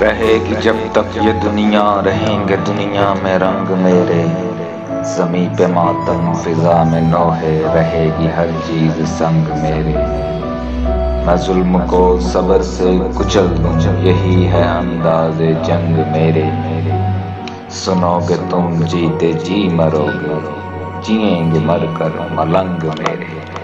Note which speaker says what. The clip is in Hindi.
Speaker 1: रहेगी जब तक ये दुनिया रहेंगे दुनिया में रंग मेरे। जमी पे मातम फिजा में नोहे, रहेगी हर चीज़ संग मेरे। मैं जुल्म को सबर से कुचल दूँ, यही है अंदाज जंग मेरे। सुनोगे तुम, जीते जी मरोगे, जिएँगे मर कर मलंग मेरे।